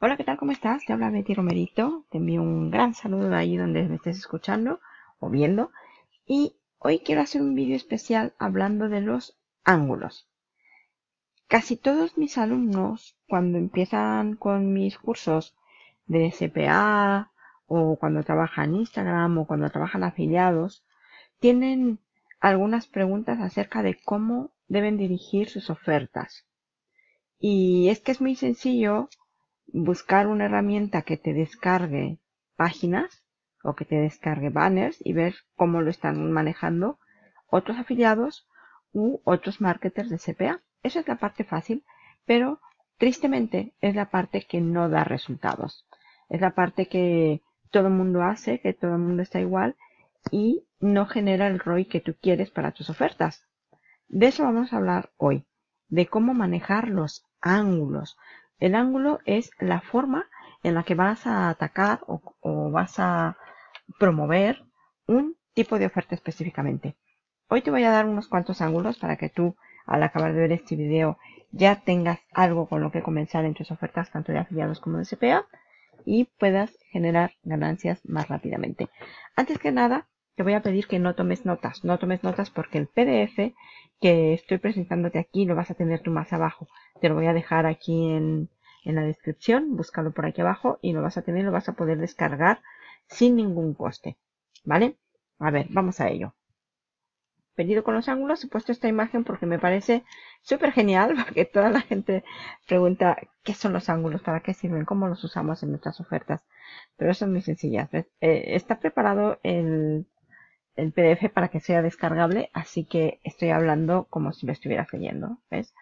Hola, ¿qué tal? ¿Cómo estás? Te habla Betty Romerito. Te envío un gran saludo de ahí donde me estés escuchando o viendo. Y hoy quiero hacer un vídeo especial hablando de los ángulos. Casi todos mis alumnos, cuando empiezan con mis cursos de CPA o cuando trabajan Instagram o cuando trabajan afiliados, tienen algunas preguntas acerca de cómo deben dirigir sus ofertas. Y es que es muy sencillo buscar una herramienta que te descargue páginas o que te descargue banners y ver cómo lo están manejando otros afiliados u otros marketers de CPA. Esa es la parte fácil, pero tristemente es la parte que no da resultados. Es la parte que todo el mundo hace, que todo el mundo está igual y no genera el ROI que tú quieres para tus ofertas. De eso vamos a hablar hoy, de cómo manejar los ángulos, el ángulo es la forma en la que vas a atacar o, vas a promover un tipo de oferta específicamente. Hoy te voy a dar unos cuantos ángulos para que tú al acabar de ver este video ya tengas algo con lo que comenzar en tus ofertas tanto de afiliados como de CPA y puedas generar ganancias más rápidamente. Antes que nada, te voy a pedir que no tomes notas. No tomes notas porque el PDF que estoy presentándote aquí lo vas a tener tú más abajo. Te lo voy a dejar aquí en, en la descripción, búscalo por aquí abajo y lo vas a tener, lo vas a poder descargar sin ningún coste. ¿Vale? A ver, vamos a ello. Pedido con los ángulos, he puesto esta imagen porque me parece súper genial, porque toda la gente pregunta qué son los ángulos, para qué sirven, cómo los usamos en nuestras ofertas. Pero eso es muy sencilla. Eh, está preparado el, el PDF para que sea descargable, así que estoy hablando como si lo estuviera leyendo. ¿Ves?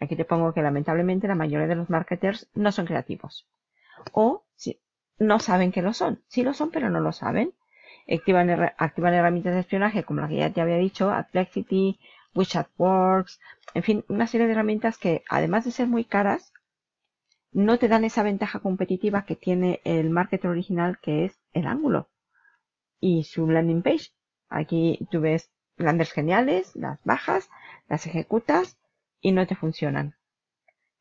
Aquí te pongo que lamentablemente la mayoría de los marketers no son creativos. O si, no saben que lo son. Sí lo son, pero no lo saben. Activan, herramientas de espionaje como la que ya te había dicho, Adplexity, WeChat Works, en fin, una serie de herramientas que además de ser muy caras, no te dan esa ventaja competitiva que tiene el marketer original que es el ángulo y su landing page. Aquí tú ves landers geniales, las bajas, las ejecutas y no te funcionan.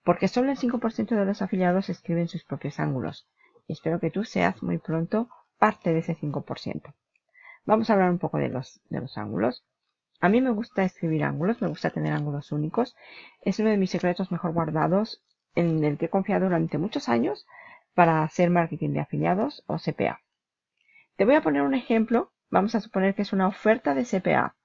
Porque solo el 5% de los afiliados escriben sus propios ángulos. Y espero que tú seas muy pronto parte de ese 5%. Vamos a hablar un poco de los, de los ángulos. A mí me gusta escribir ángulos, me gusta tener ángulos únicos. Es uno de mis secretos mejor guardados en el que he confiado durante muchos años para hacer marketing de afiliados o CPA. Te voy a poner un ejemplo. Vamos a suponer que es una oferta de CPA.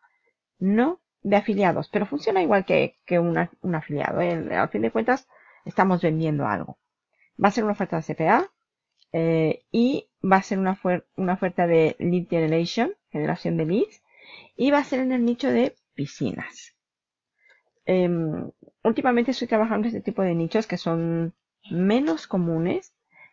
No de afiliados, pero funciona igual que, un afiliado. ¿eh? Al fin de cuentas, estamos vendiendo algo. Va a ser una oferta de CPA eh, y va a ser una, una oferta de lead generation, generación de leads, y va a ser en el nicho de piscinas. Em, últimamente estoy trabajando este tipo de nichos que son menos comunes,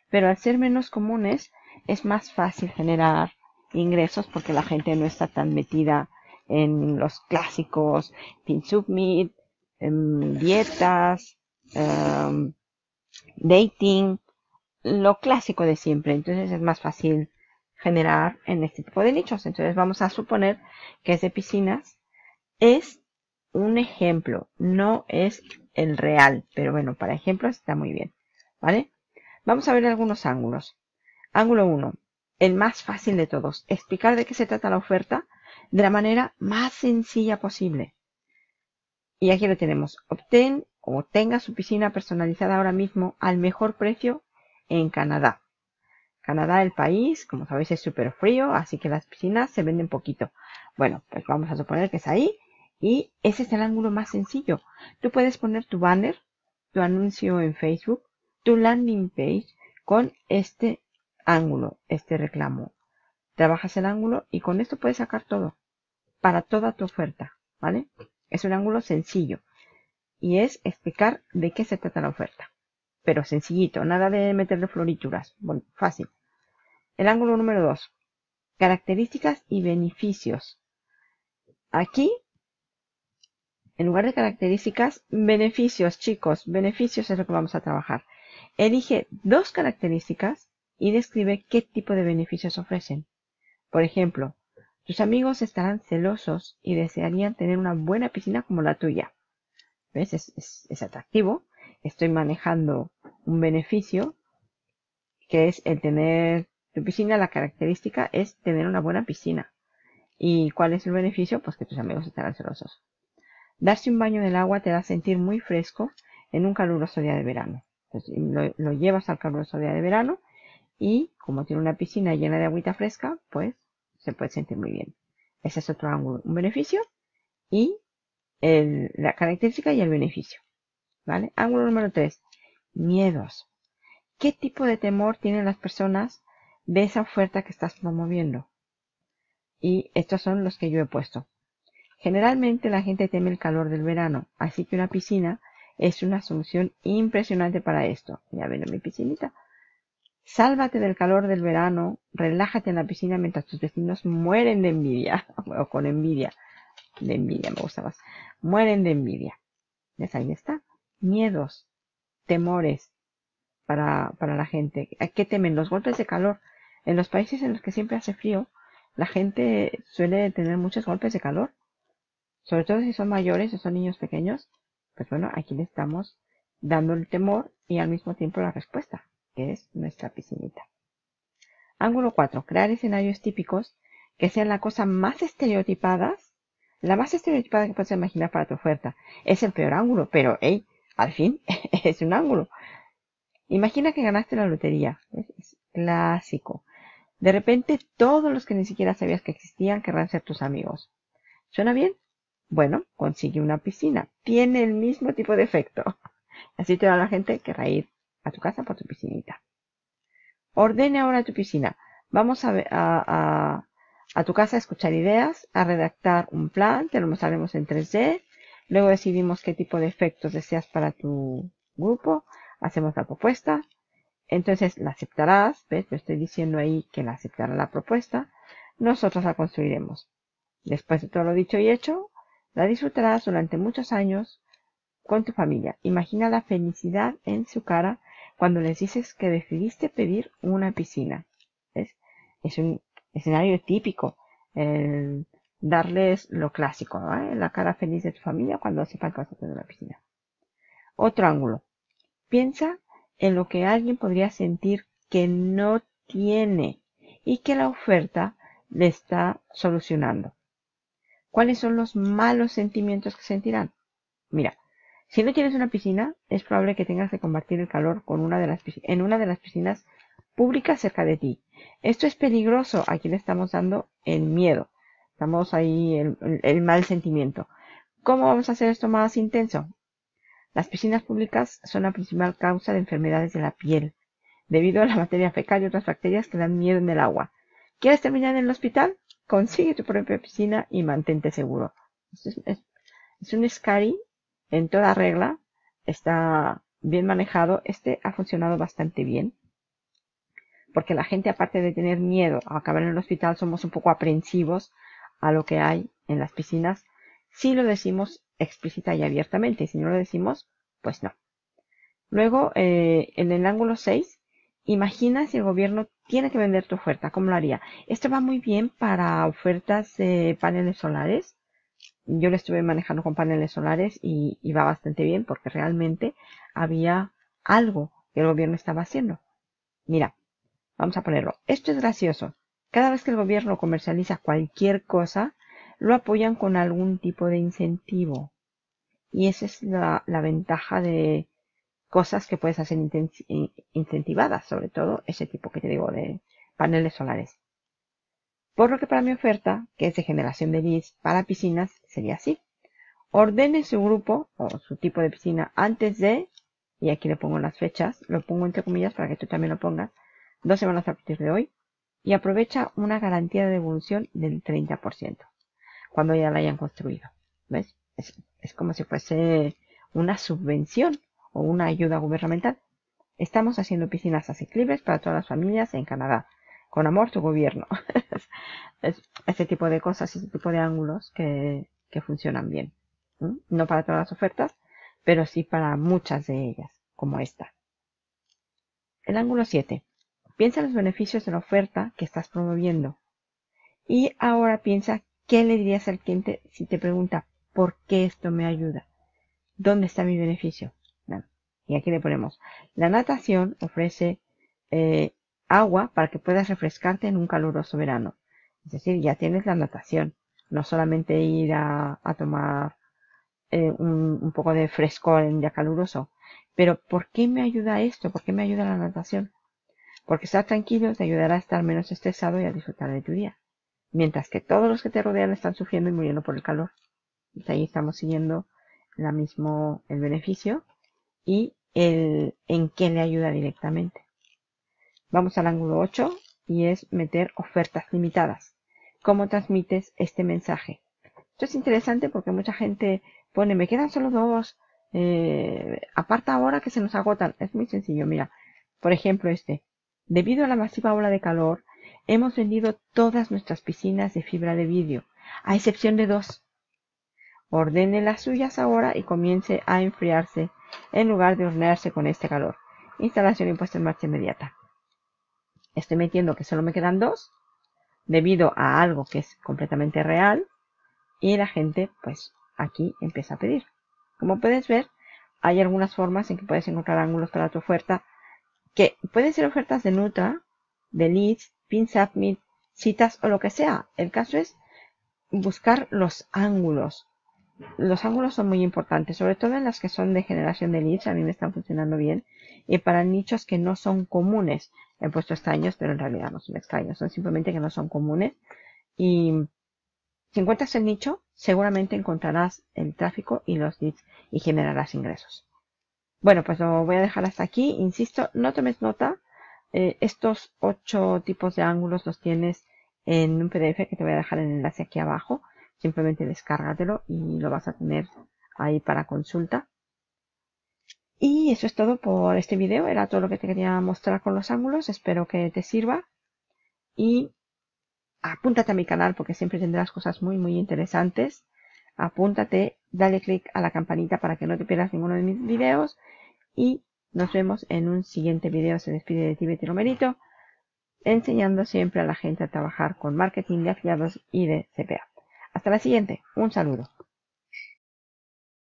pero al ser menos comunes es más fácil generar ingresos porque la gente no está tan metida en los clásicos Pin Submit, em, dietas, em, dating, lo clásico de siempre. Entonces es más fácil generar en este tipo de nichos. Entonces vamos a suponer que es de piscinas. Es un ejemplo, no es el real, pero bueno, para ejemplos está muy bien. ¿Vale? Vamos a ver algunos ángulos. Ángulo 1, el más fácil de todos. Explicar de qué se trata la oferta de la manera más sencilla posible. Y aquí lo tenemos. Obtén o tenga su piscina personalizada ahora mismo al mejor precio en Canadá. Canadá, el país, como sabéis, es súper frío, así que las piscinas se venden poquito. Bueno, pues vamos a suponer que es ahí. Y ese es el ángulo más sencillo. Tú puedes poner tu banner, tu anuncio en Facebook, tu landing page con este ángulo, este reclamo trabajas el ángulo y con esto puedes sacar todo para toda tu oferta, ¿vale? Es un ángulo sencillo y es explicar de qué se trata la oferta. Pero sencillito, nada de meterle florituras, bueno, fácil. El ángulo número 2. Características y beneficios. Aquí, en lugar de características, beneficios, chicos, beneficios es lo que vamos a trabajar. Elige dos características y describe qué tipo de beneficios ofrecen. Por ejemplo, tus amigos estarán celosos y desearían tener una buena piscina como la tuya. ¿Ves? Es, atractivo. Estoy manejando un beneficio que es el tener tu piscina, la característica es tener una buena piscina. ¿Y cuál es el beneficio? Pues que tus amigos estarán celosos. Darse un baño del agua te da sentir muy fresco en un caluroso día de verano. lo, lo, llevas al caluroso día de verano y como tiene una piscina llena de agüita fresca, pues se puede sentir muy bien. Ese es otro ángulo, un beneficio y la característica y el beneficio. ¿Vale? Ángulo número 3. Miedos. ¿Qué tipo de temor tienen las personas de esa oferta que estás promoviendo? Y estos son los que yo he puesto. Generalmente la gente teme el calor del verano, así que una piscina es una solución impresionante para esto. Ya ven mi piscinita. Sálvate del calor del verano, relájate en la piscina mientras tus vecinos mueren de envidia, o con envidia. De envidia me gusta más. Mueren de envidia. ¿Ves? Ahí está. Miedos, temores para, para la gente. ¿A qué temen? Los golpes de calor. En los países en los que siempre hace frío, la gente suele tener muchos golpes de calor. Sobre todo si son mayores o son niños pequeños. Pues bueno, aquí le estamos dando el temor y al mismo tiempo la respuesta que es nuestra piscinita. Ángulo 4. Crear escenarios típicos que sean la cosa más estereotipadas, la más estereotipada que puedes imaginar para tu oferta. Es el peor ángulo, pero hey, al fin es un ángulo. Imagina que ganaste la lotería. Es clásico. De repente todos los que ni siquiera sabías que existían querrán ser tus amigos. ¿Suena bien? Bueno, consigue una piscina. Tiene el mismo tipo de efecto. Así te va la gente que ir a tu casa por tu piscinita. Ordene ahora tu piscina. Vamos a, a, a, tu casa a escuchar ideas, a redactar un plan, te lo mostraremos en 3D. Luego decidimos qué tipo de efectos deseas para tu grupo. Hacemos la propuesta. Entonces la aceptarás. ¿Ves? Te estoy diciendo ahí que la aceptará la propuesta. Nosotros la construiremos. Después de todo lo dicho y hecho, la disfrutarás durante muchos años con tu familia. Imagina la felicidad en su cara cuando les dices que decidiste pedir una piscina. Es, un escenario típico. El darles lo clásico, la cara feliz de tu familia cuando sepan que vas a pedir una piscina. Otro ángulo. Piensa en lo que alguien podría sentir que no tiene y que la oferta le está solucionando. ¿Cuáles son los malos sentimientos que sentirán? Mira, si no tienes una piscina, es probable que tengas que combatir el calor con una de las en una de las piscinas públicas cerca de ti. Esto es peligroso. Aquí le estamos dando el miedo. Estamos ahí el, el mal sentimiento. ¿Cómo vamos a hacer esto más intenso? Las piscinas públicas son la principal causa de enfermedades de la piel, debido a la materia fecal y otras bacterias que dan miedo en el agua. ¿Quieres terminar en el hospital? Consigue tu propia piscina y mantente seguro. Es, es un scary en toda regla, está bien manejado. Este ha funcionado bastante bien. Porque la gente, aparte de tener miedo a acabar en el hospital, somos un poco aprensivos a lo que hay en las piscinas. Si lo decimos explícita y abiertamente. Si no lo decimos, pues no. Luego, eh, en el ángulo 6, imagina si el gobierno tiene que vender tu oferta. ¿Cómo lo haría? Esto va muy bien para ofertas de paneles solares yo lo estuve manejando con paneles solares y, iba va bastante bien porque realmente había algo que el gobierno estaba haciendo. Mira, vamos a ponerlo. Esto es gracioso. Cada vez que el gobierno comercializa cualquier cosa, lo apoyan con algún tipo de incentivo. Y esa es la, la ventaja de cosas que puedes hacer incentivadas, sobre todo ese tipo que te digo de paneles solares. Por lo que para mi oferta, que es de generación de leads para piscinas, sería así. Ordene su grupo o su tipo de piscina antes de, y aquí le pongo las fechas, lo pongo entre comillas para que tú también lo pongas, dos semanas a partir de hoy, y aprovecha una garantía de devolución del 30% cuando ya la hayan construido. ¿Ves? Es, como si fuese una subvención o una ayuda gubernamental. Estamos haciendo piscinas asequibles para todas las familias en Canadá con amor tu gobierno. es, este tipo de cosas, este tipo de ángulos que, que funcionan bien. No para todas las ofertas, pero sí para muchas de ellas, como esta. El ángulo 7. Piensa en los beneficios de la oferta que estás promoviendo. Y ahora piensa qué le dirías al cliente si te pregunta por qué esto me ayuda. ¿Dónde está mi beneficio? y aquí le ponemos. La natación ofrece eh, agua para que puedas refrescarte en un caluroso verano. Es decir, ya tienes la natación, no solamente ir a, tomar eh, un, un, poco de frescor en día caluroso. Pero ¿por qué me ayuda esto? ¿Por qué me ayuda la natación? Porque estar tranquilo te ayudará a estar menos estresado y a disfrutar de tu día. Mientras que todos los que te rodean están sufriendo y muriendo por el calor. Y ahí estamos siguiendo la mismo, el beneficio y el en qué le ayuda directamente. Vamos al ángulo 8 y es meter ofertas limitadas. ¿Cómo transmites este mensaje? Esto es interesante porque mucha gente pone, me quedan solo dos, eh, aparta ahora que se nos agotan. Es muy sencillo, mira. Por ejemplo, este. Debido a la masiva ola de calor, hemos vendido todas nuestras piscinas de fibra de vidrio, a excepción de dos. Ordene las suyas ahora y comience a enfriarse en lugar de hornearse con este calor. Instalación impuesta en marcha inmediata. Estoy metiendo que solo me quedan dos debido a algo que es completamente real y la gente pues aquí empieza a pedir. Como puedes ver, hay algunas formas en que puedes encontrar ángulos para tu oferta que pueden ser ofertas de Nutra, de Leads, Pin Submit, citas o lo que sea. El caso es buscar los ángulos. Los ángulos son muy importantes, sobre todo en las que son de generación de leads, a mí me están funcionando bien, y para nichos que no son comunes. He puesto extraños, pero en realidad no son extraños, son simplemente que no son comunes. Y si encuentras el nicho, seguramente encontrarás el tráfico y los leads y generarás ingresos. Bueno, pues lo voy a dejar hasta aquí. Insisto, no tomes nota. Eh, estos ocho tipos de ángulos los tienes en un PDF que te voy a dejar el enlace aquí abajo. Simplemente descárgatelo y lo vas a tener ahí para consulta. Y eso es todo por este video. Era todo lo que te quería mostrar con los ángulos. Espero que te sirva. Y apúntate a mi canal porque siempre tendrás cosas muy muy interesantes. Apúntate, dale click a la campanita para que no te pierdas ninguno de mis videos y nos vemos en un siguiente video. Se despide de Tibet Romerito, enseñando siempre a la gente a trabajar con marketing de afiliados y de CPA. Hasta la siguiente. Un saludo.